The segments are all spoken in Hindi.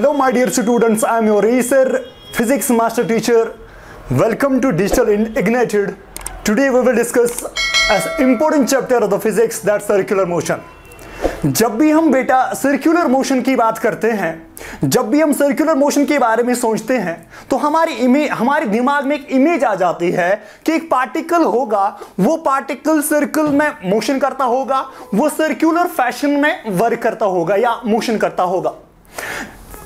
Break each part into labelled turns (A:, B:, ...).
A: Hello my dear students I am your racer physics master teacher welcome to digital ignited today we will discuss as important chapter of the physics that circular motion जब भी हम बेटा सर्कुलर मोशन की बात करते हैं, जब भी हम सर्कुलर मोशन के बारे में सोचते हैं तो हमारी इमेज हमारे दिमाग में एक इमेज आ जाती है कि एक पार्टिकल होगा, वो पार्टिकल सर्कल में मोशन करता होगा, वो सर्कुलर फ़ैशन में वर्क करता होगा या मोशन करता होगा।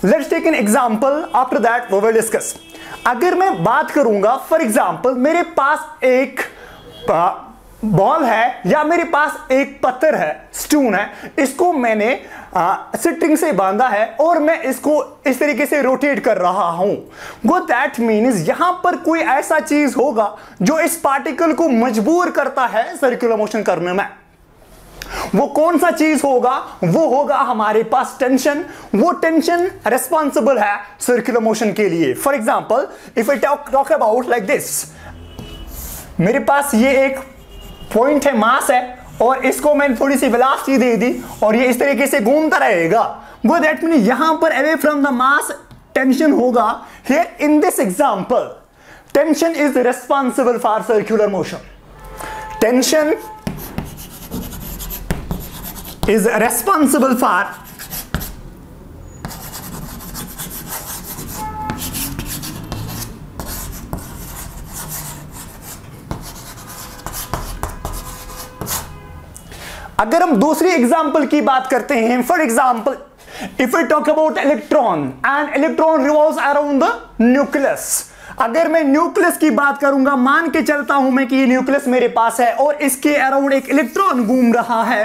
A: Let's take an example after that we will discuss अगर मैं बात करूँगा फॉर एग्जांपल मेरे पास एक बॉल है या मेरे पास एक पत्थर है स्टून है, इसको मैंने सिटिंग से बांधा है और मैं इसको इस तरीके से रोटेट कर रहा हूँ। वो दैट मीन्स यहाँ पर कोई ऐसा चीज़ होगा जो इस पार्टिकल को मजबूर करता है सर्कुलर मोशन करने में। वो कौन सा चीज़ होगा? वो होगा हमारे पास टेंशन वो टेंशन रेस्पॉन्सिबल है सर्कुलर मोशन के लिए. For example if I talk about like this मेरे पास ये एक पॉइंट है मास है, और इसको मैंने थोड़ी सी वेलोसिटी दे दी, और ये इस तरीके से घूमता रहेगा। वो दैट मीन यहाँ पर away from the mass tension होगा। Here in this example tension is responsible for circular motion tension is responsible for अगर हम दूसरी एग्जांपल की बात करते हैं for example if you talk about electron and electron revolve around the nucleus अगर मैं न्यूक्लियस की बात करूँगा, मान के चलता हूँ मैं कि ये न्यूक्लियस मेरे पास है और इसके अराउंड एक इलेक्ट्रॉन घूम रहा है।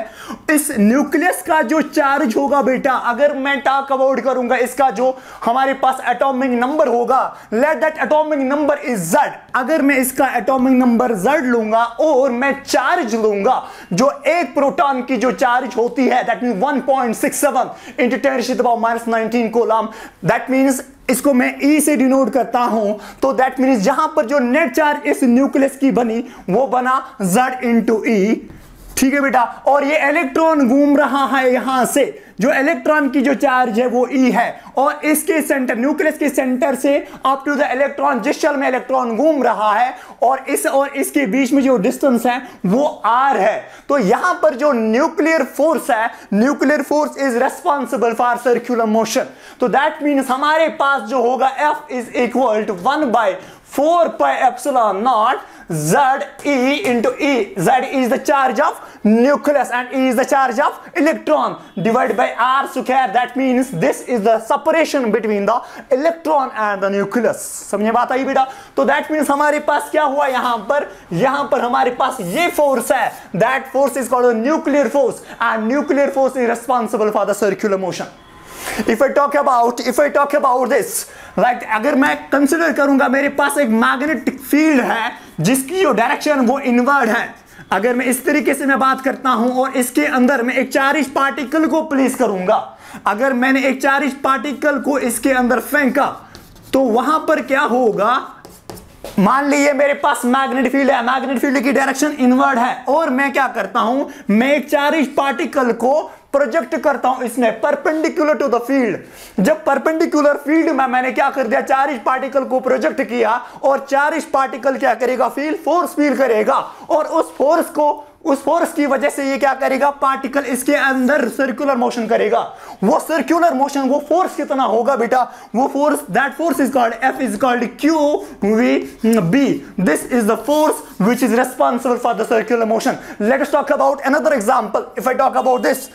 A: इस न्यूक्लियस का जो चार्ज होगा बेटा, अगर मैं टॉक अबाउट करूँगा, इसका जो हमारे पास एटॉमिक नंबर होगा let that atomic number is Z अगर मैं इसका एटॉमिक नंबर जेड लूँगा और मैं चार्ज लूँगा, जो एक प्रोटॉन की जो चार्ज होती है that mean 1.67 into ten minus 19 coulomb that means इसको मैं ई e से डिनोट करता हूँ तो दैट मीन जहाँ पर जो नेट चार्ज इस न्यूक्लियस की बनी, वो बना जड इंटू ई ठीक है बेटा? और ये इलेक्ट्रॉन घूम रहा है यहाँ से। जो इलेक्ट्रॉन की जो चार्ज है वो ई e है। और इसके सेंटर न्यूक्लियस के सेंटर से अप टू द इलेक्ट्रॉन जिस शल में इलेक्ट्रॉन घूम रहा है, और इस और इसके बीच में जो डिस्टेंस है, वो आर है। तो यहाँ पर जो न्यूक्लियर फोर्स है nuclear force is responsible for circular motion तो दैट मीन्स हमारे पास जो होगा F is equal to one by 4 pi epsilon naught Z E into E. Z e is the charge of nucleus and E is the charge of electron divided by R square. That means this is the separation between the electron and the nucleus. समझे बात आई बेटा तो that means हमारे पास क्या हुआ यहाँ पर यहाँ पर हमारे पास ये force है that force is called a nuclear force and nuclear force is responsible for the circular motion. If I talk about if I talk about this like अगर मैं कंसिडर करूँगा, मेरे पास एक मैग्नेटिक फ़ील्ड है, जिसकी जो डायरेक्शन वो इनवर्ड है। अगर मैं इस तरीके से मैं बात करता हूँ और इसके अंदर मैं एक चार्ज पार्टिकल को प्लेस करूँगा। अगर मैंने एक चार्ज पार्टिकल को इसके अंदर फेंका तो वहाँ पर क्या होगा? मान लीजिए मेरे पास मैग्नेटिक फ़ील्ड है मैग्नेटिक फ़ील्ड की डायरेक्शन इनवर्ड है, और मैं क्या करता हूँ? मैं एक चार्ज पार्टिकल को प्रोजेक्ट करता हूँ इसमें परपेंडिकुलर टू द फ़ील्ड जब परपेंडिकुलर फ़ील्ड में मैंने क्या कर दिया? चार्ज पार्टिकल को प्रोजेक्ट किया और चार्ज पार्टिकल क्या करेगा? फील फोर्स फील करेगा। और उस फोर्स को, उस फोर्स की वजह से ये क्या करेगा? पार्टिकल इसके अंदर सर्कुलर मोशन करेगा। वो सर्कुलर मोशन वो फोर्स कितना होगा बेटा? वो force that force is called F is called Q V B this is the force which is responsible for the circular motion let's talk about another example if I talk about this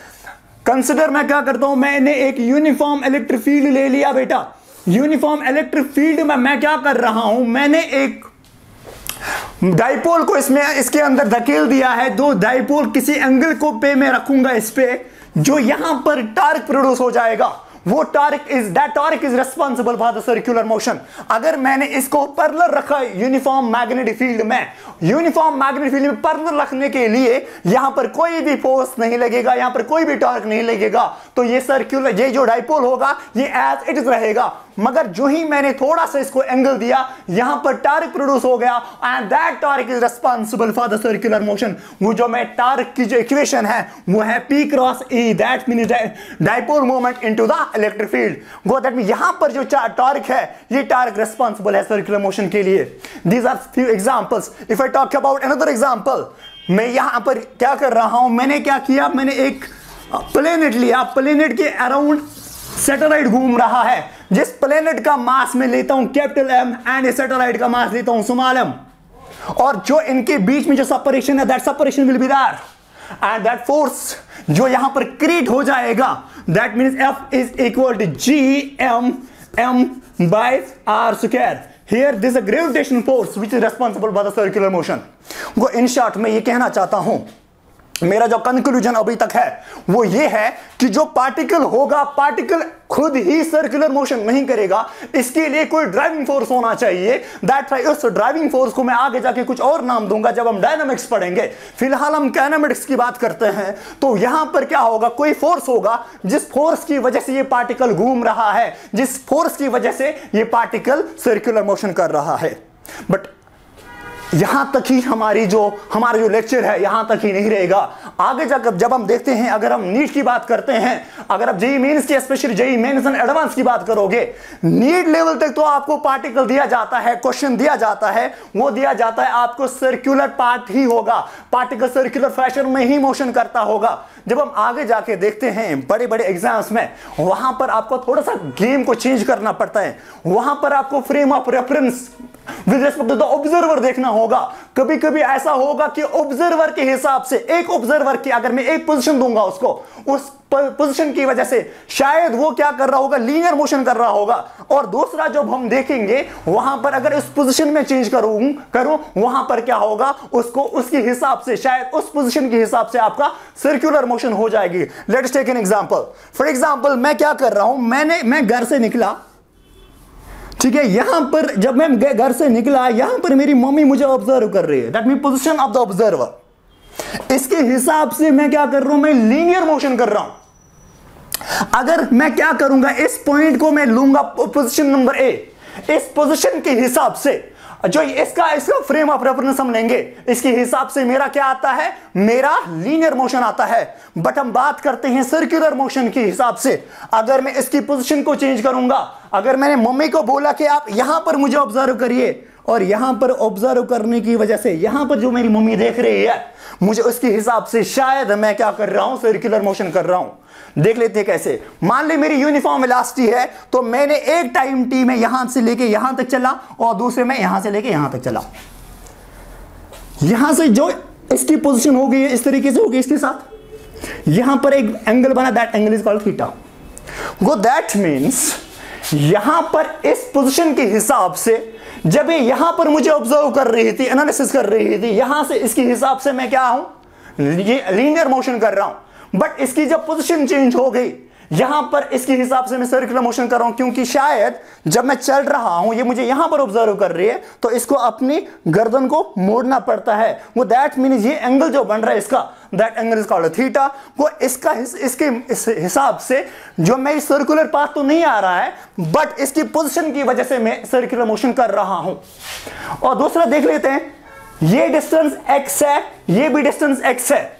A: consider मैं क्या करता हूँ? मैंने एक यूनिफॉर्म इलेक्ट्रिक फ़ील्ड ले लिया बेटा। यूनिफॉर्म इलेक्ट्रिक फ़ील्ड में मैं क्या कर रहा हूँ? मैंने एक डाइपोल को इसमें, इसके अंदर धकेल दिया है। दो डाइपोल किसी एंगल को पे में रखूँगा इस पे, जो यहाँ पर टार्क प्रोड्यूस हो जाएगा। वो torque is that torque is responsible for the circular motion अगर मैंने इसको पर्लर रखा यूनिफॉर्म मैग्नेटिक फ़ील्ड में यूनिफॉर्म मैग्नेटिक फ़ील्ड में पर्लर रखने के लिए यहाँ पर कोई भी फोर्स नहीं लगेगा, यहाँ पर कोई भी टॉर्क नहीं लगेगा। तो ये सर्कुलर ये जो डाइपोल होगा, ये एज इट इज़ रहेगा। मगर जो ही मैंने थोड़ा सा इसको एंगल दिया, यहाँ पर टार्क प्रोड्यूस हो गया and that torque is responsible for the circular motion वो जो मैं टार्क की जो इक्वेशन है, वो है P cross E that mean dipole moment into the electric field go that mean यहाँ पर जो टार्क है, ये टार्क रेस्पॉन्सिबल है सर्कुलर मोशन के लिए. These are few examples if I talk about another example मैं यहाँ पर क्या कर रहा हूँ? मैंने क्या किया? मैंने एक प्लेनेट लिया। प्लेनेट के अराउंड सैटेलाइट घूम रहा है। जिस प्लेनेट का मास में लेता हूँ कैपिटल एम एंड सैटेलाइट का मास लेता हूँ सुमाल एम और जो इनके बीच में जो सेपरेशन है that separation will be there and that force जो यहाँ पर क्रिएट हो जाएगा that means F is equal to G M M by R square here this gravitation force which is responsible for the circular motion वो इन शॉर्ट में ये कहना चाहता हूँ मेरा जो कंक्लूजन अभी तक है, वो ये है कि जो पार्टिकल होगा पार्टिकल खुद ही सर्कुलर मोशन नहीं करेगा। इसके लिए कोई ड्राइविंग फोर्स होना चाहिए। दैट उस ड्राइविंग फोर्स को मैं आगे जाके कुछ और नाम दूँगा जब हम डायनामिक्स पढ़ेंगे। फ़िलहाल हम कैनामेटिक्स की बात करते हैं। तो यहाँ पर क्या होगा? कोई फोर्स होगा, जिस फोर्स की वजह से ये पार्टिकल घूम रहा है, जिस फोर्स की वजह से ये पार्टिकल सर्कुलर मोशन कर रहा है। बट यहाँ तक ही हमारी जो, हमारा जो लेक्चर है, यहाँ तक ही नहीं रहेगा। आगे जाकर जब हम देखते हैं, अगर हम नीट की बात करते हैं, अगर आप जेई मेंस की specially JEE mains and advance की बात करोगे, नीट लेवल तक तो आपको पार्टिकल दिया जाता है क्वेश्चन दिया जाता है, वो दिया जाता है, आपको सर्कुलर पार्ट ही होगा। पार्टिकल सर्कुलर फ़ैशन में ही मोशन करता होगा। जब हम आगे जाके देखते हैं बड़े बड़े एग्ज़ाम्स में, वहाँ पर आपको थोड़ा सा गेम को चेंज करना पड़ता है। वहाँ पर आपको frame of reference with respect to the observer देखना होगा। कभी कभी ऐसा होगा कि ऑब्जर्वर के हिसाब से, एक ऑब्जर्वर की अगर मैं एक पोजीशन दूँगा उसको, उस पोजीशन की वजह से शायद वो क्या कर रहा होगा लीनियर मोशन कर रहा होगा। और दूसरा जब हम देखेंगे, वहाँ पर अगर इस पोजीशन में चेंज करूँ करूँ, वहाँ पर क्या होगा, उसको उसके हिसाब से, शायद उस पोजीशन के हिसाब से आपका सर्कुलर मोशन हो जाएगी। Let's take an example for example मैं क्या कर रहा हूँ, मैंने, मैं घर से निकला ठीक है, यहाँ पर जब मैं घर से निकला, यहाँ पर मेरी मम्मी मुझे ऑब्ज़र्व कर रही है। That mean position of the observer इसके हिसाब से मैं क्या कर रहा हूँ, मैं लीनियर मोशन कर रहा हूँ। अगर मैं क्या करूँगा, इस पॉइंट को मैं लूँगा पोजिशन नंबर ए इस पोजिशन के हिसाब से जो इसका इसका फ्रेम ऑफ़ रेफरेंस हम लेंगे। इसके हिसाब से मेरा क्या आता है? मेरा लीनियर मोशन आता है। बट हम बात करते हैं सर्कुलर मोशन के हिसाब से। अगर मैं इसकी पोजीशन को चेंज करूँगा, अगर मैंने मम्मी को बोला कि आप यहाँ पर मुझे ऑब्ज़र्व करिए, और यहाँ पर ऑब्ज़र्व करने की वजह से यहाँ पर जो मेरी मम्मी देख रही है, मुझे उसके हिसाब से शायद मैं क्या कर रहा हूँ? सर्कुलर मोशन कर रहा हूँ। देख लेते हैं कैसे। मान ले मेरी यूनिफॉर्म इलास्टी है तो मैंने एक टाइम टी में यहाँ से लेके यहाँ तक चला और दूसरे में यहाँ से लेके यहाँ तक चला। यहाँ से जो इसकी पोजीशन हो गई है इस तरीके से होगी इसके साथ। यहाँ पर एक एंगल बना that angle is called theta वो दैट मींस यहाँ पर इस पोजीशन के हिसाब से, जब ये यहाँ पर मुझे ऑब्ज़र्व कर रही थी एनालिसिस कर रही थी, यहाँ से इसके हिसाब से मैं क्या हूँ, ये लीनियर मोशन कर रहा हूँ। बट इसकी जब पोजीशन चेंज हो गई यहाँ पर इसके हिसाब से मैं सर्कुलर मोशन कर रहा हूँ क्योंकि शायद जब मैं चल रहा हूँ ये मुझे यहाँ पर ऑब्ज़र्व कर रही है तो इसको अपनी गर्दन को मोड़ना पड़ता है। वो दैट मीन ये एंगल जो बन रहा है इसका that angle is called theta वो इसका इस, इसके इस हिसाब से जो मैं सर्कुलर पाथ तो नहीं आ रहा है बट इसकी पोजिशन की वजह से मैं सर्कुलर मोशन कर रहा हूँ। और दूसरा देख लेते हैं ये डिस्टेंस एक्स है ये भी डिस्टेंस एक्स है।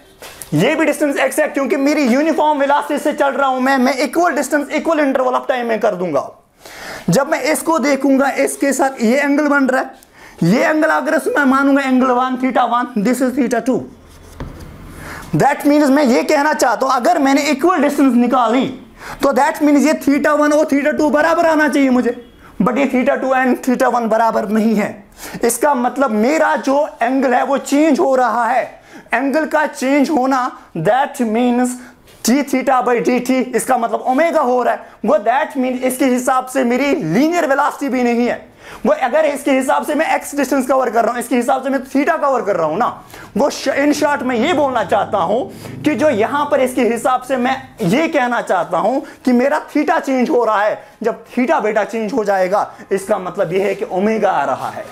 A: ये भी डिस्टेंस एक्स है क्योंकि मेरी यूनिफॉर्म वेलोसिटी से चल रहा हूँ मैं मैं equal distance equal interval of time में कर दूँगा। जब मैं इसको देखूँगा, इसके साथ ये एंगल बन रहा है। ये एंगल अगर मैं मानूँगा angle one theta one this is theta two that means मैं ये कहना चाहता हूँ, अगर मैंने इक्वल डिस्टेंस निकाली तो दैट मीन्स ये थीटा वन और थीटा टू बराबर आना चाहिए मुझे। बट ये theta two and theta one बराबर नहीं है। इसका मतलब मेरा जो एंगल है, वो चेंज हो रहा है। एंगल का चेंज होना that means T theta by D T इसका मतलब ओमेगा हो रहा है। वो दैट मीन इसके हिसाब से मेरी लीनियर वेलोसिटी भी नहीं है। वो अगर इसके हिसाब से मैं एक्स डिस्टेंस कवर कर रहा हूँ, इसके हिसाब से मैं थीटा कवर कर रहा हूँ ना, वो इन शॉर्ट में ये बोलना चाहता हूँ कि जो यहाँ पर इसके हिसाब से मैं ये कहना चाहता हूँ कि मेरा थीटा चेंज हो रहा है। जब थीटा बेटा चेंज हो जाएगा, इसका मतलब यह है कि ओमेगा आ रहा है।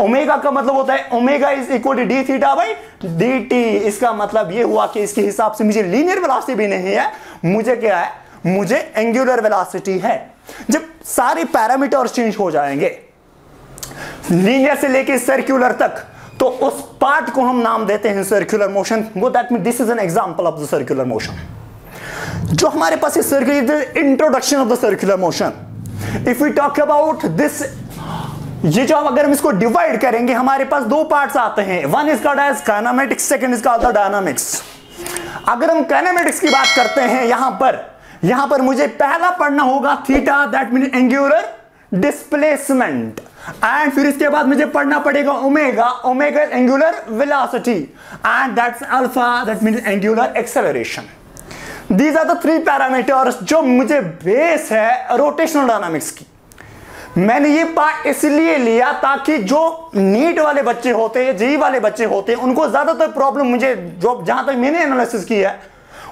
A: ओमेगा का मतलब होता है omega is equal to D theta by D T इसका मतलब ये हुआ कि इसके हिसाब से मुझे लीनियर वेलोसिटी भी नहीं है। मुझे क्या है? मुझे एंगुलर वेलोसिटी है। जब सारे पैरामीटर चेंज हो जाएँगे लीनियर से लेके सर्कुलर तक तो उस पार्ट को हम नाम देते हैं सर्कुलर मोशन वो that mean this is an example of the circular motion जो हमारे पास introduction of the circular motion if you talk about this ये जो हम अगर हम इसको डिवाइड करेंगे, हमारे पास दो पार्ट्स आते हैं। One called as kinematics second is called dynamics अगर हम काइनेमेटिक्स की बात करते हैं यहाँ पर यहाँ पर मुझे पहला पढ़ना होगा theta that mean angular displacement and फिर इसके बाद मुझे पढ़ना पड़ेगा omega omega angular velocity and that's alpha that mean angular acceleration these are the three parameters जो मुझे बेस है रोटेशनल डायनामिक्स की। मैंने ये पार्ट इसलिए लिया ताकि जो नीट वाले बच्चे होते हैं जी वाले बच्चे होते हैं, उनको ज़्यादातर प्रॉब्लम मुझे जो जहाँ तक मैंने एनालिसिस की है,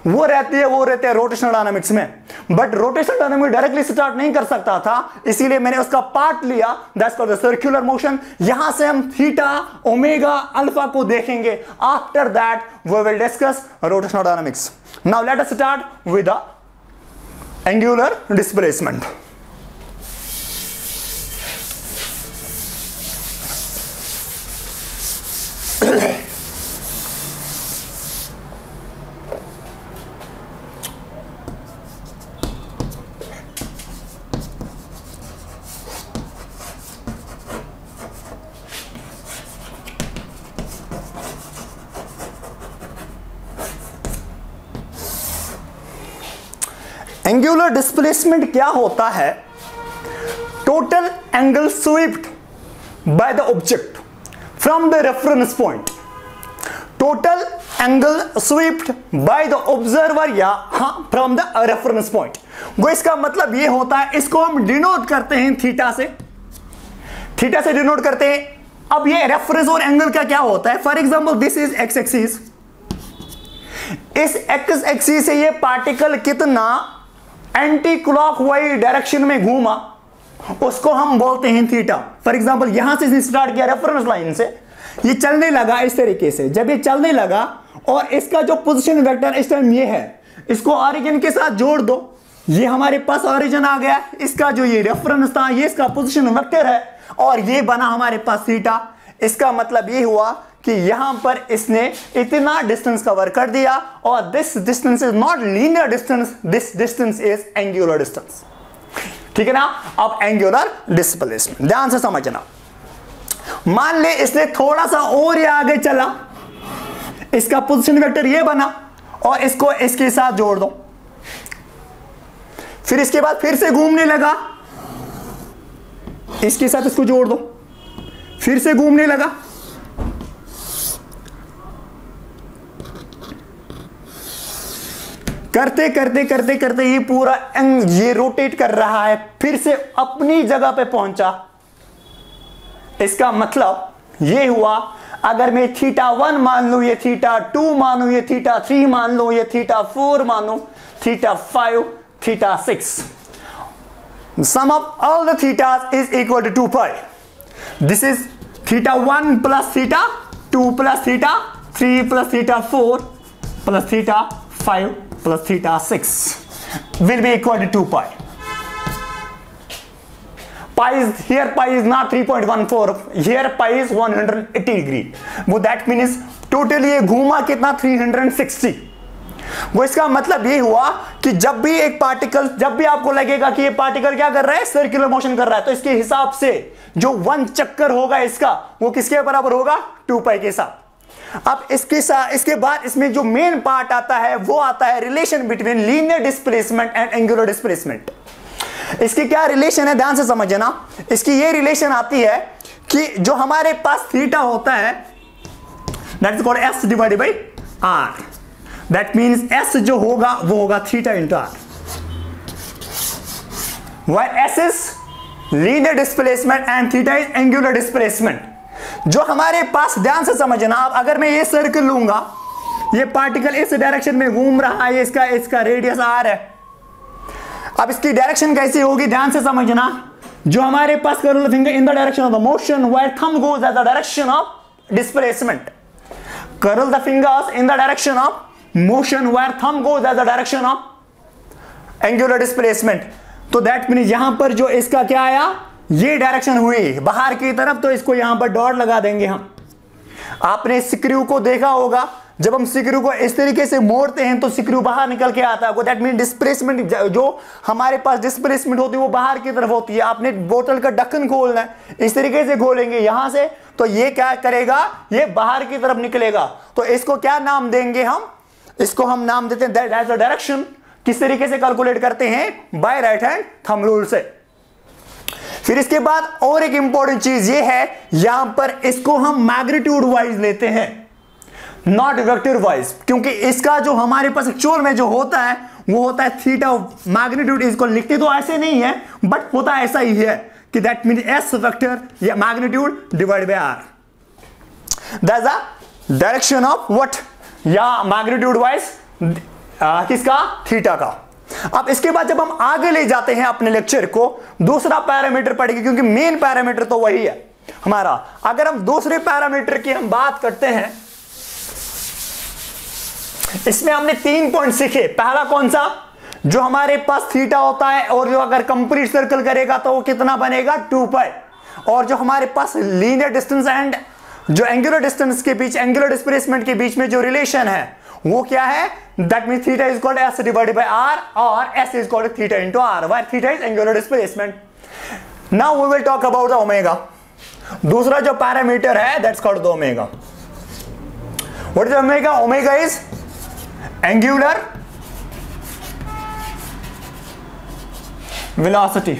A: वो रहती है, वो रहते हैं रोटेशनल डायनामिक्स में। But rotational dynamics directly start नहीं कर सकता था, इसीलिए मैंने उसका पार्ट लिया that's called the circular motion यहाँ से हम थीटा ओमेगा अल्फ़ा को देखेंगे। After that we will discuss rotational dynamics now let us start with the angular displacement angular displacement क्या होता है? Total angle swept by the object from the reference point total angle swept by the observer या हाँ फ्रॉम द रेफरेंस पॉइंट वो इसका मतलब ये होता है, इसको हम डिनोट करते हैं थीटा से। थीटा से डिनोट करते हैं। अब ये रेफरेंस और एंगल का क्या होता है? For example this is X axis इस एक्स एक्सिस से ये पार्टिकल कितना एंटी क्लॉक वाइज डायरेक्शन में घूमा। उसको हम बोलते हैं थीटा फॉर एग्जांपल यहाँ से स्टार्ट किया रेफरेंस लाइन से, ये चलने लगा इस तरीके से. जब ये चलने लगा, और इसका जो पोजीशन वेक्टर इस टाइम ये है, इसको ऑरिजिन के साथ जोड़ दो. ये हमारे पास ऑरिजिन आ गया. इसका जो ये रेफरेंस था, ये इसका पोजीशन वेक्टर है, और ये बना हमारे पास थीटा इसका मतलब ये हुआ कि यहाँ पर इसने इतना डिस्टेंस कवर कर दिया, और this distance is not linear distance this distance is angular distance ठीक है ना? अब एंगुलर डिस्प्लेसमेंट ध्यान से समझना। मान ले इसने थोड़ा सा और ये आगे चला। इसका पोजिशन वेक्टर ये बना और इसको इसके साथ जोड़ दो। फिर इसके बाद फिर से घूमने लगा। इसके साथ इसको जोड़ दो। फिर से घूमने लगा। करते करते करते करते ये पूरा एंग ये रोटेट कर रहा है, फिर से अपनी जगह पे पहुँचा। इसका मतलब ये हुआ, अगर मैं थीटा वन मान लू, ये थीटा टू मानू ये थीटा थ्री मान लो, ये थीटा फोर मान मानू theta five, theta six. Sum of all the theta is equal to two pi this is theta one plus theta two plus theta three plus theta four plus theta five plus theta 6 will be equal to 2 pi. Pi is, here pi is not 3.14 here pi is 180 degree. वो that means टोटल ये घूमा कितना? 360 वो इसका मतलब ये हुआ कि जब भी एक पार्टिकल जब भी आपको लगेगा कि ये पार्टिकल क्या कर रहा है? सर्कुलर मोशन कर रहा है। तो इसके हिसाब से जो वन चक्कर होगा इसका, वो किसके बराबर होगा? टू पाई के साथ। अब इसके साथ इसके बाद इसमें जो मेन पार्ट आता है, वो आता है relation between linear displacement and angular displacement इसकी क्या रिलेशन है? ध्यान से समझना। इसकी ये रिलेशन आती है कि जो हमारे पास थीटा होता है that is called S divided by R that means S जो होगा, वो होगा theta into R why S is linear displacement and theta is angular displacement जो हमारे पास ध्यान से समझना, अब अगर मैं ये सर्कल लूँगा, ये पार्टिकल इस डायरेक्शन में घूम रहा है, इसका इसका रेडियस आर है। अब इसकी डायरेक्शन कैसी होगी, ध्यान से समझना। जो हमारे पास curl finger in the direction of the motion where thumb goes as the direction of displacement curl the fingers in the direction of motion where thumb goes as the direction of angular displacement तो दैट मीन यहाँ पर जो इसका क्या आया? ये डायरेक्शन हुई। बाहर की तरफ़ तो इसको यहाँ पर डॉट लगा देंगे हम। आपने स्क्रू को देखा होगा, जब हम स्क्रू को इस तरीके से मोड़ते हैं तो स्क्रू बाहर निकल के आता है। दैट मीन डिस्प्लेसमेंट जो हमारे पास डिस्प्लेसमेंट होती है, वो बाहर की तरफ़ होती है। आपने बोतल का ढक्कन खोलना है। इस तरीके से खोलेंगे यहाँ से तो ये क्या करेगा? ये बाहर की तरफ़ निकलेगा। तो इसको क्या नाम देंगे हम? इसको हम नाम देते हैं डायरेक्शन किस तरीके से कैलकुलेट करते हैं? By right hand thumb rule से। फिर इसके बाद और एक इंपॉर्टेंट चीज़ ये है, यहाँ पर इसको हम मैग्नीट्यूड वाइज लेते हैं। नॉट वेक्टर वाइज क्योंकि इसका जो हमारे पास एक्चुअल में जो होता है, वो होता है थीटा मैग्नीट्यूड इसको लिखते तो ऐसे नहीं है बट होता ऐसा ही है कि दैट मीन एस वेक्टर या magnitude divide by R that the direction of what या मैग्नीट्यूड वाइज किसका? थीटा का। अब इसके बाद जब हम आगे ले जाते हैं अपने लेक्चर को, दूसरा पैरामीटर पढ़ेंगे, क्योंकि मेन पैरामीटर तो वही है हमारा। अगर हम दूसरे पैरामीटर की हम बात करते हैं, इसमें हमने तीन पॉइंट सीखे। पहला कौन सा? जो हमारे पास थीटा होता है, और जो अगर कंप्लीट सर्कल करेगा तो वो कितना बनेगा? टू पाई और जो हमारे पास लीनियर डिस्टेंस एंड जो एंगुलर डिस्टेंस के बीच एंगुलर डिस्प्लेसमेंट के बीच में जो रिलेशन है वो क्या है? That mean theta is called S divided by R और S is called theta into R where theta is angular displacement now we will talk about the omega दूसरा जो पैरामीटर है that's called the omega what is omega omega is angular velocity.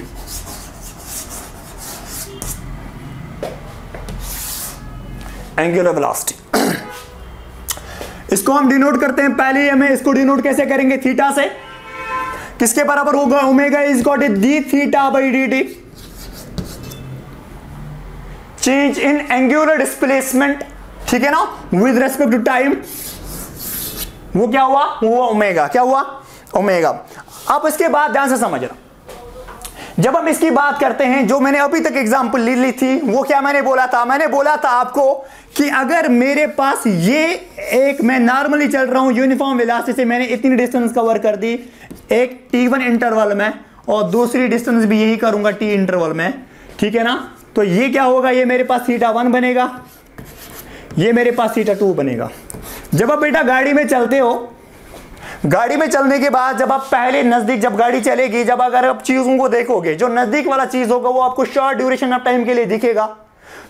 A: Angular velocity इसको हम डिनोट करते हैं पहले हमें, इसको डिनोट कैसे करेंगे? थीटा से। किसके बराबर होगा? Omega is got D theta by D T change in angular displacement ठीक है ना? विद रेस्पेक्ट टू टाइम वो क्या हुआ? वो ओमेगा क्या हुआ? ओमेगा अब इसके बाद ध्यान से समझना। जब हम इसकी बात करते हैं, जो मैंने अभी तक एग्जांपल ली ली थी, वो क्या मैंने बोला था? मैंने बोला था आपको कि अगर मेरे पास ये एक, मैं नॉर्मली चल रहा हूँ यूनिफॉर्म वेलोसिटी से, मैंने इतनी डिस्टेंस कवर कर दी। एक टी वन इंटरवल में और दूसरी डिस्टेंस भी यही करूँगा टी इंटरवल में। ठीक है ना? तो ये क्या होगा? ये मेरे पास सीटा वन बनेगा। ये मेरे पास सीटा टू बनेगा। जब आप बेटा गाड़ी में चलते हो, गाड़ी में चलने के बाद जब आप पहले नज़दीक जब गाड़ी चलेगी, जब अगर आप चीज़ों को देखोगे, जो नज़दीक वाला चीज़ होगा, वो आपको शॉर्ट ड्यूरेशन ऑफ़ टाइम के लिए दिखेगा।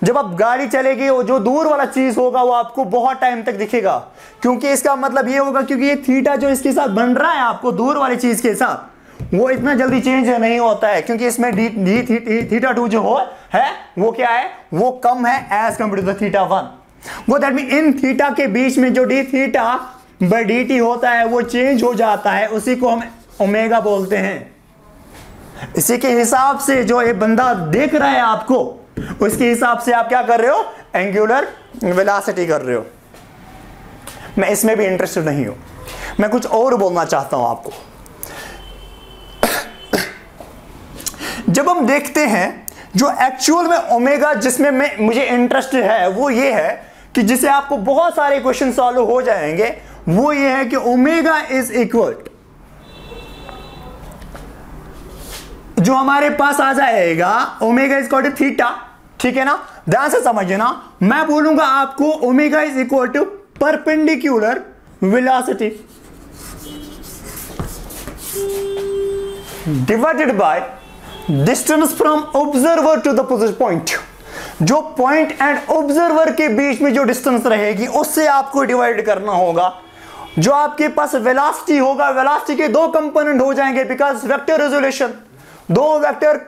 A: जब आप गाड़ी चलेगी और जो दूर वाला चीज़ होगा वो आपको बहुत टाइम तक दिखेगा। क्योंकि इसका मतलब ये होगा क्योंकि ये थीटा जो इसके साथ बन रहा है आपको दूर वाली चीज़ के साथ वो इतना जल्दी चेंज नहीं होता है। क्योंकि इसमें डी डी थी, थीटा टू जो हो है वो क्या है? वो कम है as compare to theta one वो दैट मीन इन थीटा के बीच में जो D theta by D T होता है वो चेंज हो जाता है उसी को हम ओमेगा बोलते हैं। इसी के हिसाब से जो ये बंदा देख रहा है आपको उसके हिसाब से आप क्या कर रहे हो? एंगुलर वेलासिटी कर रहे हो। मैं इसमें भी इंटरेस्टेड नहीं हूँ। मैं कुछ और बोलना चाहता हूँ आपको। जब हम देखते हैं, जो एक्चुअल में ओमेगा जिसमें मैं, मुझे इंटरेस्ट है, वो ये है कि जिसे आपको बहुत सारे क्वेश्चन सॉल्व हो जाएँगे, वो ये है कि ओमेगा इज़ इक्वल जो हमारे पास आ जाएगा ओमेगा इज़ कॉल्ड थीटा ठीक है ना? ध्यान से समझिए ना, मैं बोलूँगा आपको omega is equal to perpendicular velocity divided by distance from observer to the position point जो पॉइंट एंड ऑब्जर्वर के बीच में जो डिस्टेंस रहेगी, उससे आपको डिवाइड करना होगा। जो आपके पास वेलासिटी होगा वेलासिटी के दो कंपोनेंट हो जाएँगे बिकॉज़ वेक्टर रेजोल्यूशन दो वेक्टर,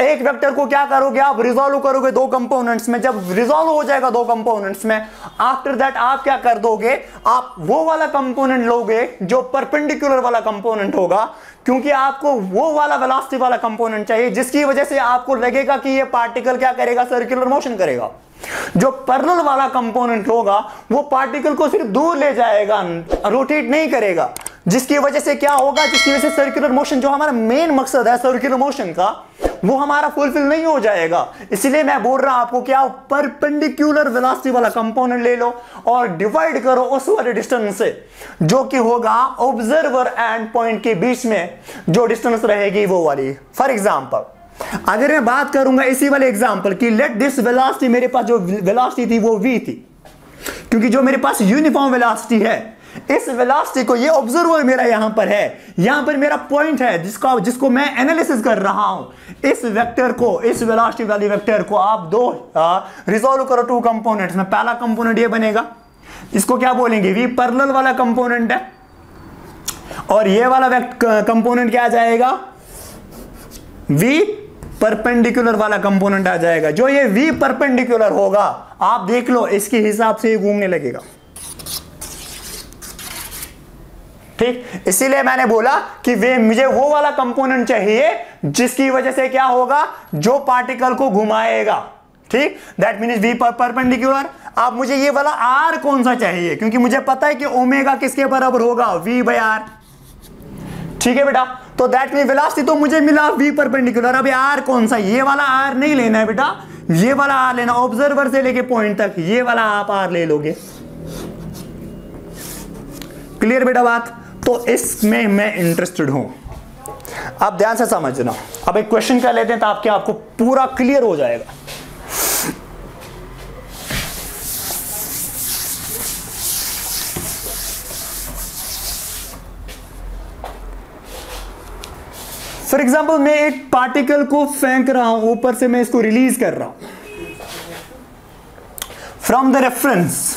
A: एक वेक्टर को क्या करोगे आप? रिजोल्व करोगे दो कंपोनेंट्स में। जब रिजोल्व हो जाएगा दो कंपोनेंट्स में आफ्टर दैट आप क्या कर दोगे? आप वो वाला कंपोनेंट लोगे जो परपेंडिकुलर वाला कंपोनेंट होगा, क्योंकि आपको वो वाला वेलोसिटी वाला कंपोनेंट चाहिए, जिसकी वजह से आपको लगेगा कि ये पार्टिकल क्या करेगा? सर्कुलर मोशन करेगा। जो पर्नल वाला कंपोनेंट होगा, वो पार्टिकल को सिर्फ़ दूर ले जाएगा, रोटेट नहीं करेगा। जिसकी वजह से क्या होगा, जिसकी वजह से सर्कुलर मोशन जो हमारा मेन मकसद है सर्कुलर मोशन का, वो हमारा फुलफिल नहीं हो जाएगा। इसलिए मैं बोल रहा हूँ आपको क्या परपेंडिकुलर वेलोसिटी वाला कंपोनेंट ले लो और डिवाइड करो उस वाले डिस्टेंस से, जो कि होगा ऑब्जर्वर एंड पॉइंट के बीच में, जो डिस्टेंस रहेगी वो वाली। फॉर एग्ज़ाम्पल अगर मैं बात करूँगा इसी वाले एग्ज़ाम्पल की लेट दिस वेलोसिटी मेरे पास जो वेलोसिटी थी, वो वी थी। क्योंकि जो मेरे पास यूनिफॉर्म वेलोसिटी है, इस वेलोसिटी को ये ऑब्जर्वर मेरा यहाँ पर है। यहाँ पर मेरा पॉइंट है, जिसको जिसको मैं एनालिसिस कर रहा हूँ। इस वेक्टर को, इस वेलोसिटी वाली वेक्टर को आप दो रिजोल्व करो टू कंपोनेंट्स में पहला कंपोनेंट ये बनेगा। इसको क्या बोलेंगे? वी परलल वाला कंपोनेंट है। और ये वाला कंपोनेंट क्या जाएगा? वी परपेंडिकुलर वाला कंपोनेंट आ जाएगा। जो ये वी परपेंडिकुलर होगा, आप देख लो, इसके हिसाब से ये घूमने लगेगा। ठीक? इसीलिए मैंने बोला कि वे, मुझे वो वाला कंपोनेंट चाहिए, जिसकी वजह से क्या होगा? जो पार्टिकल को घुमाएगा। ठीक? दैट मीन वी परपेंडिकुलर आप मुझे ये वाला आर कौन सा चाहिए? क्योंकि मुझे पता है कि ओमेगा किसके बराबर होगा? वी बाई आर ठीक है बेटा? तो दैट मीन वेलोसिटी तो मुझे मिला वी परपेंडिकुलर अब आर कौन सा? ये वाला आर नहीं लेना है बेटा। ये वाला आर लेना। ऑब्जर्वर से लेके पॉइंट तक, ये वाला आप आर ले लोगे। क्लियर बेटा बात? तो इसमें मैं इंटरेस्टेड हूँ। आप ध्यान से समझना। अब एक क्वेश्चन कर लेते हैं तो आपके आपको पूरा क्लियर हो जाएगा। फॉर एग्ज़ाम्पल मैं एक पार्टिकल को फेंक रहा हूँ, ऊपर से मैं इसको रिलीज़ कर रहा हूँ। फ्रॉम द रेफरेंस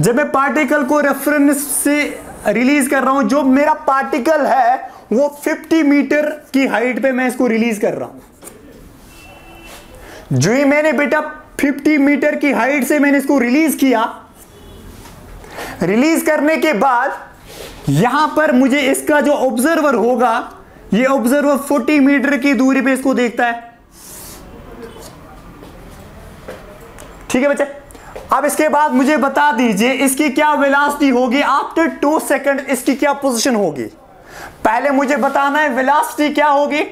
A: जब मैं पार्टिकल को रेफरेंस से रिलीज़ कर रहा हूँ, जो मेरा पार्टिकल है, वो 50 मीटर की हाइट पे मैं इसको रिलीज़ कर रहा हूँ। जो ही मैंने बेटा 50 मीटर की हाइट से मैंने इसको रिलीज़ किया रिलीज़ करने के बाद यहाँ पर मुझे इसका जो ऑब्जर्वर होगा ये ऑब्जर्वर 40 मीटर की दूरी पे इसको देखता है। ठीक है बच्चे? अब इसके बाद मुझे बता दीजिए, इसकी क्या वेलासिटी होगी? आफ्टर टू सेकंड इसकी क्या पोजीशन होगी? पहले मुझे बताना है वेलासिटी क्या होगी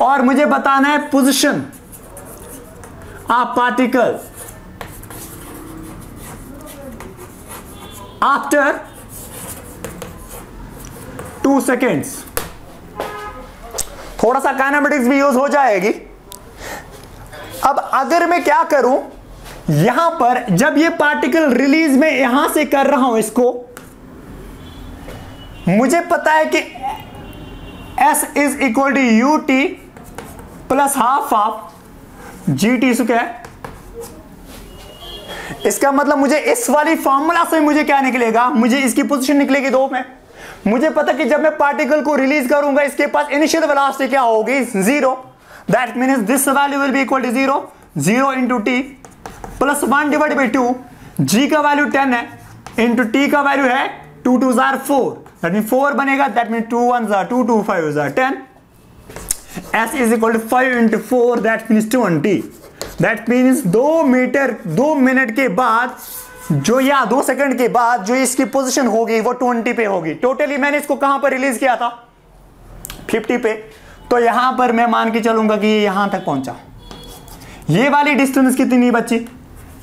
A: और मुझे बताना है position of particle after two seconds थोड़ा सा काइनेमेटिक्स भी यूज़ हो जाएगी। अब अगर मैं क्या करूँ, यहाँ पर जब ये पार्टिकल रिलीज़ में यहाँ से कर रहा हूँ इसको, मुझे पता है कि S is equal to U T plus half of G T सु क्या है? इसका मतलब मुझे इस वाली फॉर्मूला से मुझे क्या निकलेगा? मुझे इसकी पोजीशन निकलेगी दो में। मुझे पता कि जब मैं पार्टिकल को रिलीज़ करूँगा, इसके पास इनिशियल वेलोसिटी क्या होगी? Zero that means this value will be equal to zero zero into t plus one divide by two g का वैल्यू टेन है. इंटू टी का वैल्यू है टू टू जार फोर दैट मीन फोर बनेगा. दैट मीन टू वन जार two two five jar ten s is equal to five into four that means twenty that means दो मीटर दो मिनट के बाद जो या दो सेकंड के बाद जो इसकी पोजीशन होगी, वो ट्वेंटी पे होगी। टोटली मैंने इसको कहाँ पर रिलीज़ किया था? फिफ्टी पे। तो यहाँ पर मैं मान के चलूँगा कि ये यहाँ तक पहुँचा। ये वाली डिस्टेंस कितनी बची?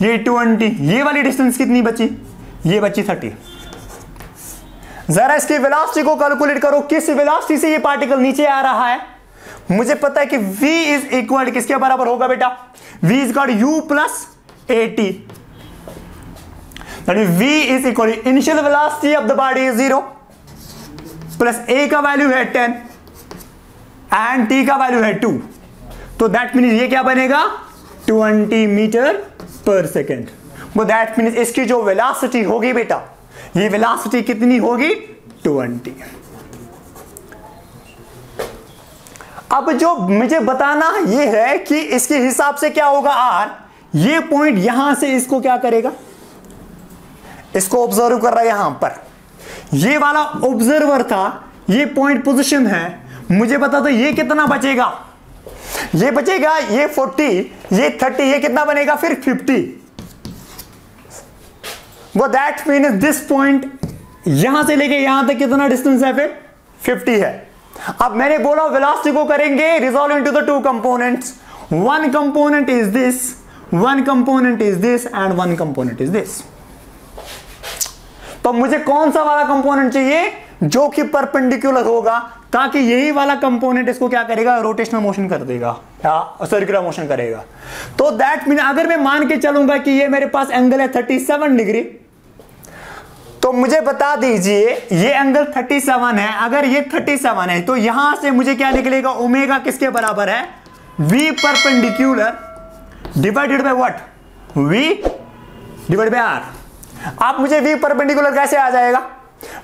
A: ये ट्वेंटी। ये वाली डिस्टेंस कितनी बची? ये बची थर्टी जरा इसकी वेलोसिटी को कैलकुलेट करो, किस वेलोसिटी से ये पार्टिकल नीचे आ रहा है? मुझे पता है कि v इज़ इक्वल किसके बराबर होगा बेटा? V is got u plus a t v is equal initial velocity of the body is zero plus a का वैल्यू है टेन एंड t का वैल्यू है टू तो दैट मीन ये क्या बनेगा? 20 मीटर पर सेकेंड वो दैट मीन इसकी जो वेलासिटी होगी बेटा, ये वेलासिटी कितनी होगी? 20 अब जो मुझे बताना ये है कि इसके हिसाब से क्या होगा आर ये पॉइंट यहाँ से इसको क्या करेगा? इसको ऑब्ज़र्व कर रहा है यहाँ पर। ये वाला ऑब्जर्वर था, ये पॉइंट पोजीशन है। मुझे बता दो ये कितना बचेगा। ये बचेगा, ये 40 ये 30 ये कितना बनेगा? फिर 50 वो दैट मीन दिस पॉइंट यहाँ से लेके यहाँ तक कितना डिस्टेंस है फिर? 50 है। अब मैंने बोला वेलोसिटी को करेंगे resolve into the two components one component is this one component is this and one component is this तो मुझे कौन सा वाला कंपोनेंट चाहिए जो कि परपेंडिकुलर होगा, ताकि यही वाला कंपोनेंट इसको क्या करेगा? रोटेशनल मोशन कर देगा। या सर्कुलर मोशन करेगा। तो दैट मीन अगर मैं मान के चलूँगा कि ये मेरे पास एंगल है 37 डिग्री तो मुझे बता दीजिए, ये एंगल 37 है। अगर ये 37 है तो यहाँ से मुझे क्या निकलेगा? ओमेगा किसके बराबर है? V perpendicular divided by what v divide by r आप मुझे वी परपेंडिकुलर कैसे आ जाएगा?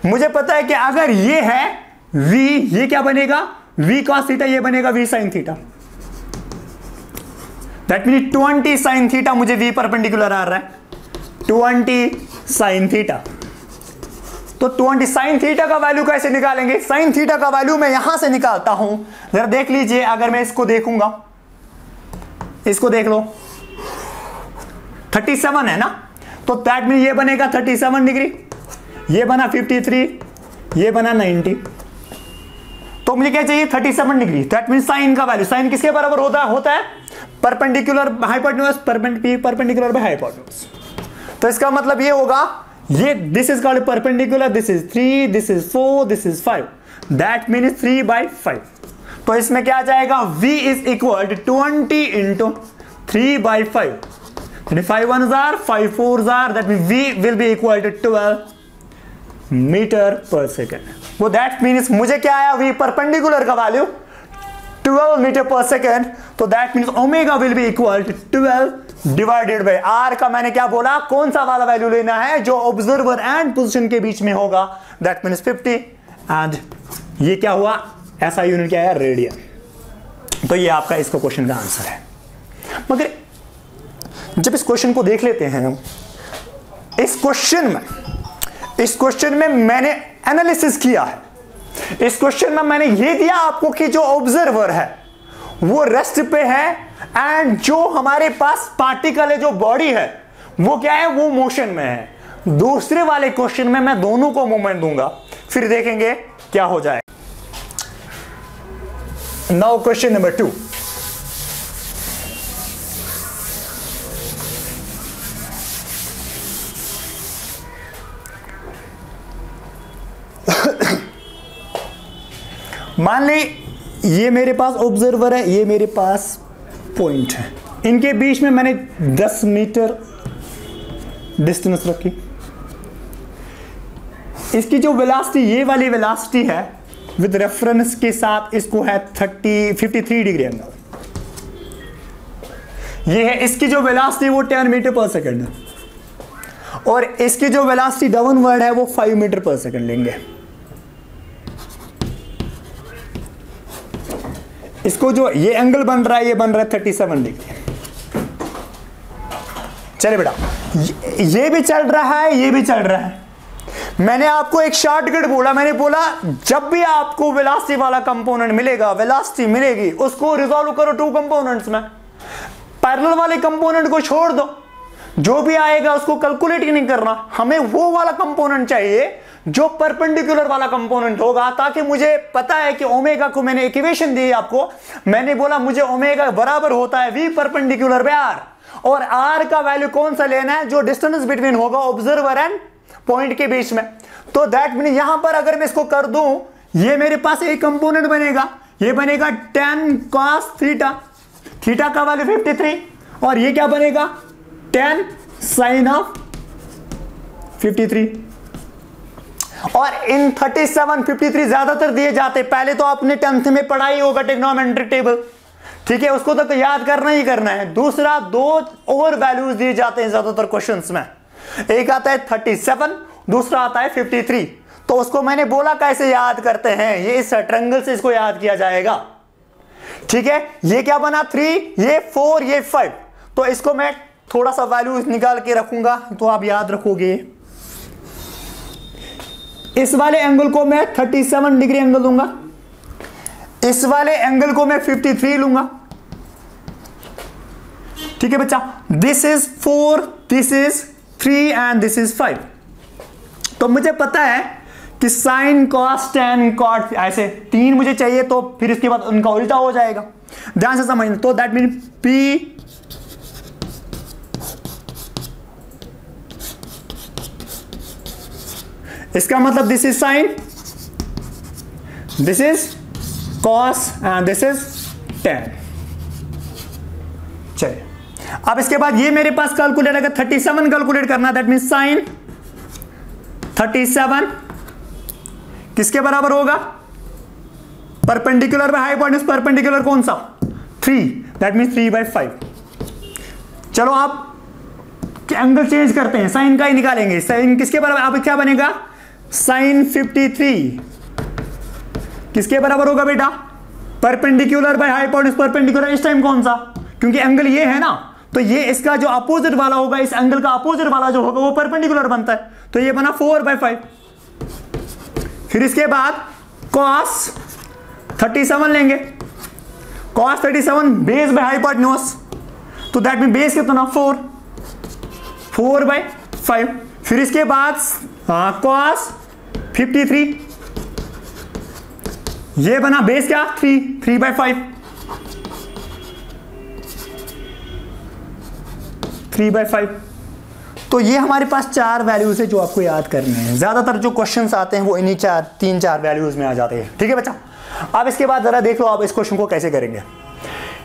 A: मुझे पता है कि अगर ये है, v, ये क्या बनेगा? V cos थीटा ये बनेगा v sin theta that mean 20 sin theta मुझे v परपेंडिकुलर आ रहा है. 20 sin थीटा तो 20 साइन थीटा का वैल्यू कैसे निकालेंगे? साइन थीटा का वैल्यू मैं यहाँ से निकालता हूँ. जरा देख लीजिए, अगर मैं इसको देखूँगा. इसको देख लो. 37 है ना? तो दैट मीन ये बनेगा 37 डिग्री ये बना 53 ये बना 90 तो मुझे क्या चाहिए? 37 डिग्री दैट मीन साइन का वैल्यू साइन किसके बराबर होता होता है? Perpendicular hypotenuse perpendicular by hypotenuse तो इसका मतलब ये होगा, ये this is called perpendicular this is three this is four this is five that mean three by five तो इसमें क्या आ जाएगा? V is equal to twenty into three by five five one jar five four jar that mean v will be equal to twelve metre per second वो दैट मीन्स मुझे क्या आया? V परपेंडिकुलर का वैल्यू 12 मीटर पर सेकेंड तो that means omega will be equal to 12 divided by r का मैंने क्या बोला? कौन सा वाला वैल्यू लेना है जो ऑब्जर्वर एंड पोजीशन के बीच में होगा? दैट मीन्स 50 एंड ये क्या हुआ? ऐसा यूनिट क्या है? रेडियन तो ये आपका इसको क्वेश्चन का आंसर है। मगर जब इस क्वेश्चन को देख लेते हैं, इस क्वेश्चन में, इस क्वेश्चन में मैंने एनालिसिस किया है। इस क्वेश्चन में मैंने ये दिया आपको कि जो ऑब्जर्वर है, वो रेस्ट पे है एंड जो हमारे पास पार्टिकल है, जो बॉडी है, वो क्या है? वो मोशन में है। दूसरे वाले क्वेश्चन में मैं दोनों को मूवमेंट दूँगा, फिर देखेंगे क्या हो जाए नाउ क्वेश्चन नंबर टू मान ली, ये मेरे पास ऑब्जर्वर है, ये मेरे पास पॉइंट है। इनके बीच में मैंने 10 मीटर डिस्टेंस रखी। इसकी जो वेलासिटी ये वाली वेलासिटी है विद रेफरेंस के साथ इसको है 30 53 डिग्री एंगल ये है, इसकी जो वेलासिटी वो 10 मीटर पर सेकंड है। और इसकी जो वेलासिटी डाउनवर्ड है, वो 5 मीटर पर सेकंड लेंगे। इसको जो ये एंगल बन रहा है, ये बन रहा है थर्टी सेवन डिग्री चले बेटा, ये भी चल रहा है, ये भी चल रहा है। मैंने आपको एक शॉर्टकट बोला, मैंने बोला, जब भी आपको वेलासिटी वाला कंपोनेंट मिलेगा वेलासिटी मिलेगी, उसको रिजोल्व करो टू कंपोनेंट्स में। पैरेलल वाले कंपोनेंट को छोड़ दो। जो भी आएगा, उसको कैलकुलेट ही नहीं करना। हमें वो वाला कंपोनेंट चाहिए जो परपेंडिकुलर वाला कंपोनेंट होगा, ताकि मुझे पता है कि ओमेगा को मैंने इक्वेशन दी आपको। मैंने बोला, मुझे ओमेगा बराबर होता है वी परपेंडिकुलर बाय आर और आर का वैल्यू कौन सा लेना है? जो डिस्टेंस बिटवीन होगा ऑब्जर्वर एंड पॉइंट के बीच में। तो दैट मीन यहाँ पर अगर मैं इसको कर दूँ, ये मेरे पास एक कंपोनेंट बनेगा। ये बनेगा टेन कॉस थीटा थीटा का वैल्यू 53 और ये क्या बनेगा? टेन साइन ऑफ़ 53 और इन 37, 53 ज़्यादातर दिए जाते। पहले तो आपने टेंथ में पढ़ाई होगा टेक्नोमेट्रिक टेबल ठीक है उसको तो याद करना ही करना है। दूसरा दो और वैल्यूज़ दिए जाते हैं ज़्यादातर क्वेश्चंस में। एक आता है 37 दूसरा आता है 53 तो उसको मैंने बोला कैसे याद करते हैं? ये इस ट्रंगल से इसको याद किया जाएगा। ठीक है ये क्या बना? थ्री ये फोर ये फाइव तो इसको मैं थोड़ा सा वैल्यू निकाल के रखूँगा। तो आप याद रखोगे। इस वाले एंगल को मैं 37 डिग्री एंगल दूँगा। इस वाले एंगल को मैं 53 लूँगा। ठीक है बच्चा? This is four this is three and this is five तो मुझे पता है कि साइन कॉस टेन कॉट ऐसे तीन मुझे चाहिए तो फिर इसके बाद उनका उल्टा हो जाएगा। ध्यान से समझ तो दैट मीन पी इसका मतलब this is sine this is cos and this is ten चलिए। अब इसके बाद ये मेरे पास कैलकुलेट अगर 37 कैलकुलेट करना दैट मीन साइन 37 किसके बराबर होगा? परपेंडिकुलर बाय हाइपोटेन्यूज परपेंडिकुलर कौन सा? Three that mean three by five चलो आप एंगल चेंज करते हैं साइन का ही निकालेंगे। साइन किसके बराबर अब क्या बनेगा? साइन 53 किसके बराबर होगा बेटा? परपेंडिकुलर बाय हाइपोटेन्यूज परपेंडिकुलर इस टाइम कौन सा? क्योंकि एंगल ये है ना तो ये इसका जो अपोजिट वाला होगा, इस एंगल का अपोजिट वाला जो होगा, वो परपेंडिकुलर बनता है। तो ये बना फोर बाय फाइव फिर इसके बाद कॉस 37 लेंगे। कॉस 37 बेस बाय हाइपोटेन्यूज तो दैट मीन बेस कितना फोर फोर बाय फाइव फिर इसके बाद कॉस 53 ये बना बेस क्या? Three three by five three by five तो ये हमारे पास चार वैल्यूज़ है जो आपको याद करने हैं। ज़्यादातर जो क्वेश्चंस आते हैं, वो इन्हीं चार, तीन चार वैल्यूज़ में आ जाते हैं। ठीक है बच्चा? अब इसके बाद जरा देख लो आप इस क्वेश्चन को कैसे करेंगे।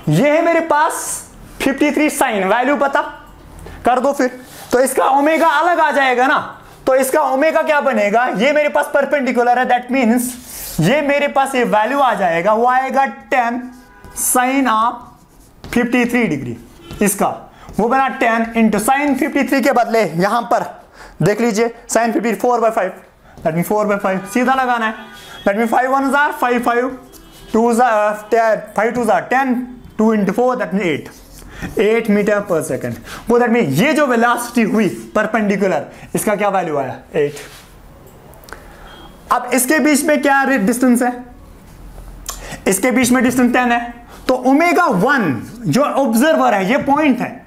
A: ये है मेरे पास 53 साइन वैल्यू पता? कर दो फिर। तो इसका ओमेगा अलग आ जाएगा ना? तो इसका ओमेगा क्या बनेगा? ये मेरे पास परपेंडिकुलर है दैट मीन्स ये मेरे पास ये वैल्यू आ जाएगा, वो आएगा टेन साइन ऑफ़ 53 डिग्री इसका, वो बना टेन इंटू साइन फिफ्टी के बदले, यहाँ पर, देख लीजिए sine fifty four by five that mean four by five सीधा लगाना है। दैट मीन फाइव वन जार फाइव फाइव टू जार five two jar ten two into four that mean eight eight metre per second वो दैट मीन ये जो वेलासिटी हुई परपेंडिकुलर इसका क्या वैल्यू आया? एट अब इसके बीच में क्या डिस्टेंस है? इसके बीच में डिस्टेंस टेन है। तो ओमेगा वन जो ऑब्जर्वर है, ये पॉइंट है।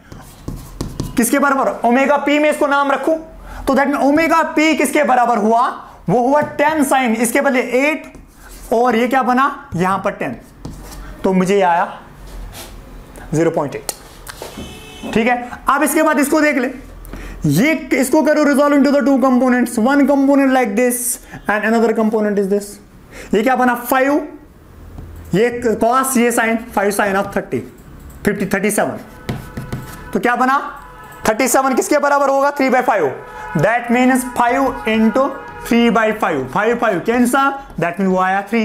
A: किसके बराबर? ओमेगा पी में इसको नाम रखू। तो दैट मीन ओमेगा पी किसके बराबर हुआ? वो हुआ टेन साइन इसके बदले एट और ये क्या बना? यहाँ पर टेन तो मुझे आया ज़ीरो पॉइंट एट ठीक है? अब इसके बाद इसको देख ले। ये इसको करो resolve into the two components one component like this and another component is this ये क्या बना? फाइव ये कॉस ये sine five sine of thirty fifty thirty seven तो क्या बना? 37 किसके बराबर होगा? Three by five that means five into three by five five five Kansas that mean वो आया थ्री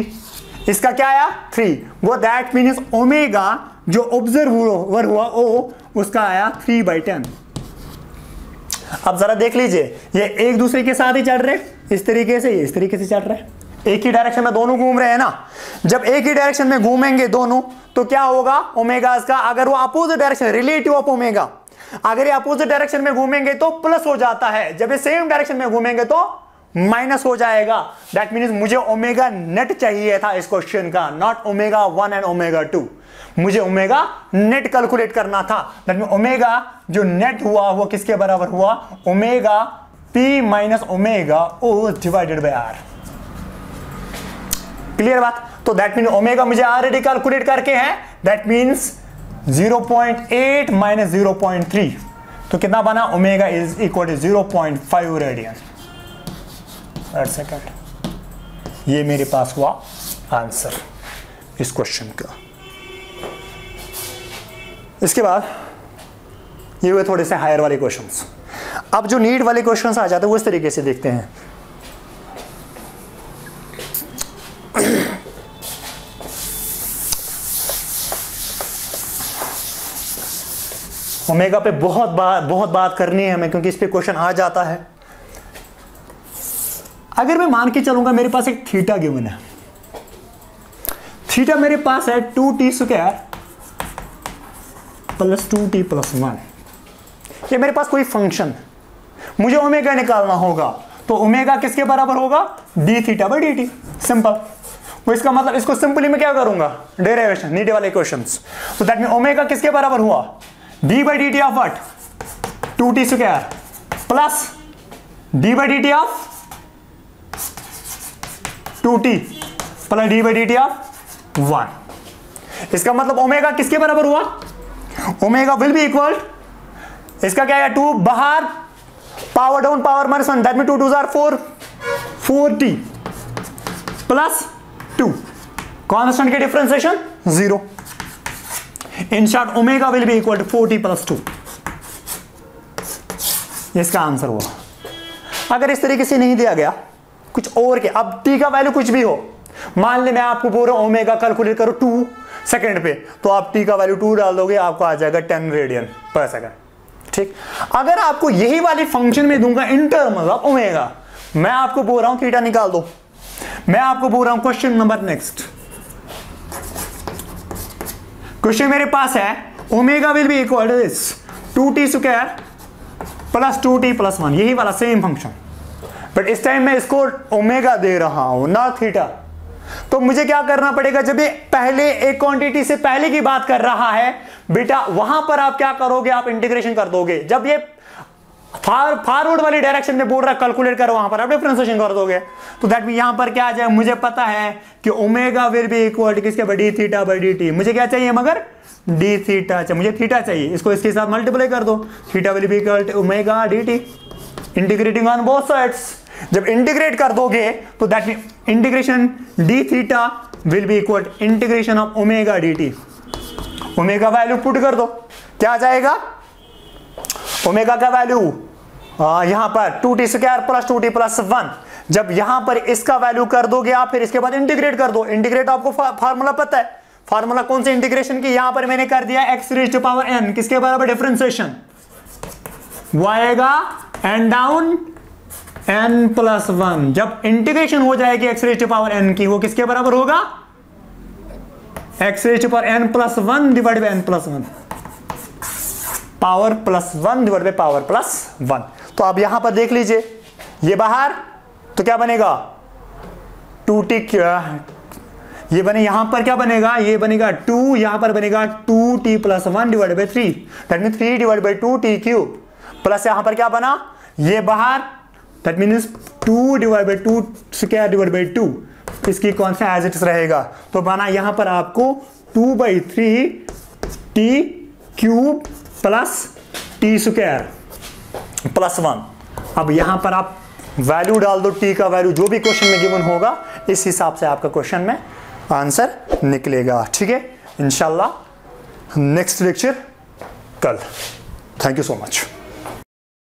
A: इसका क्या आया? थ्री वो दैट मीन्स ओमेगा जो ऑब्जर्वर हुआ ओ उसका आया थ्री बाई टेन अब जरा देख लीजिए, ये एक दूसरे के साथ ही चल रहे इस तरीके से, ये इस तरीके से चल रहे एक ही डायरेक्शन में दोनों घूम रहे हैं ना? जब एक ही डायरेक्शन में घूमेंगे दोनों तो क्या होगा? ओमेगा का, अगर वो opposite direction relative of omega अगर ये अपोजिट डायरेक्शन में घूमेंगे तो प्लस हो जाता है। जब ये सेम डायरेक्शन में घूमेंगे तो माइनस हो जाएगा। दैट मीन मुझे ओमेगा नेट चाहिए था इस क्वेश्चन का not omega one and omega two मुझे ओमेगा नेट कैलकुलेट करना था। दैट मीन ओमेगा जो नेट हुआ, वो किसके बराबर हुआ? Omega p minus omega o divided by r clear बात? तो दैट मीन ओमेगा मुझे ऑलरेडी कैलकुलेट करके है। दैट मीन्स 0.8 माइनस ज़ीरो तो कितना बना? Omega is equal to zero point five radian second ये मेरे पास हुआ आंसर इस क्वेश्चन का। इसके बाद, ये हुए थोड़े से हायर वाले क्वेश्चंस अब जो नीड वाले क्वेश्चंस आ जाते हैं, वो इस तरीके से देखते हैं। ओमेगा पे बहुत बात बहुत बात करनी है हमें, क्योंकि इस पे क्वेश्चन आ जाता है। अगर मैं मान के चलूँगा, मेरे पास एक थीटा गिवन है। थीटा मेरे पास है two t square plus two t plus one. ये मेरे पास कोई फ़ंक्शन मुझे ओमेगा निकालना होगा तो ओमेगा किसके बराबर होगा? D theta by d t simple वो इसका मतलब इसको सिंपली मैं क्या करूँगा? डेरिवेशन नीचे वाले क्वेश्चंस तो दैट मीन ओमेगा किसके बराबर हुआ? D by d t of what two t square plus d by d t of two t plus d by d t of one इसका मतलब ओमेगा किसके बराबर हुआ? ओमेगा विल बी इक्वल इसका क्या है? टू बाहर power down power minus one that mean two two jar four four t plus two constant की differentiation zero in short omega will be equal to four t plus two इसका आंसर हुआ। अगर इस तरीके से नहीं दिया गया कुछ और के, अब टी का वैल्यू कुछ भी हो। मान ले मैं आपको बोल रहा हूँ ओमेगा कैलकुलेट करो टू सेकंड पे तो आप टी का वैल्यू टू डाल दोगे, आपको आ जाएगा टेन रेडियन पर सेकंड ठीक? अगर आपको यही वाली फ़ंक्शन में दूँगा इन टर्म्स ऑफ़ ओमेगा मैं आपको बोल रहा हूँ थीटा निकाल दो। मैं आपको बोल रहा हूँ क्वेश्चन नंबर नेक्स्ट क्वेश्चन मेरे पास है omega will be equal to this two t square plus two t plus one यही वाला सेम फ़ंक्शन बट इस टाइम मैं इसको ओमेगा दे रहा हूँ ना थीटा तो मुझे क्या करना पड़ेगा? जब ये पहले एक क्वांटिटी से पहले की बात कर रहा है, बेटा, वहाँ पर आप क्या करोगे? आप इंटीग्रेशन कर दोगे। जब ये फार फॉरवर्ड वाली डायरेक्शन में बोल रहा कैलकुलेट करो वहाँ पर, आप डिफरेंशिएशन कर दोगे। तो दैट मीन यहाँ पर क्या आ जाए? मुझे पता है कि omega will be equal to किसके? बड़ी थीटा बाई डी टी मुझे क्या चाहिए मगर? डी थीटा चाहिए। मुझे थीटा चाहिए। इसको इसके साथ मल्टीप्लाई कर दो। Theta will be equal to omega d t integrating on both sides जब इंटीग्रेट कर दोगे तो that mean integration d theta will be equal integration of omega d t omega value put कर दो. क्या जाएगा? ओमेगा का वैल्यू यहाँ पर two t square plus two t plus one जब यहाँ पर इसका वैल्यू कर दोगे आप, फिर इसके बाद इंटीग्रेट कर दो. इंटीग्रेट आपको फार्मूला पता है. फार्मूला कौन से इंटीग्रेशन की? यहाँ पर मैंने कर दिया एक्स टू पावर एन किसके बराबर डिफरेंशिएशन वो आएगा n down n plus one जब इंटीग्रेशन हो जाएगी एक्स पावर एन की, वो किसके बराबर होगा? X power n plus one divide by n plus one power plus one divide by power plus one तो अब यहाँ पर देख लीजिए, ये बाहर तो क्या बनेगा? टू टी ये बने, यहाँ पर क्या बनेगा? ये बनेगा टू यहाँ पर बनेगा two t plus one divide by three three divide by two t cube plus यहाँ पर क्या बना? ये बाहर that means two divide by two square divide by two इसकी कौन सा एज रहेगा? तो बना यहाँ पर आपको two by three t cube plus t square plus one अब यहाँ पर आप वैल्यू डाल दो टी का वैल्यू जो भी क्वेश्चन में गिवन होगा, इस हिसाब से आपका क्वेश्चन में आंसर निकलेगा। ठीक है? इंशाल्लाह नेक्स्ट लेक्चर कल। Thank you so much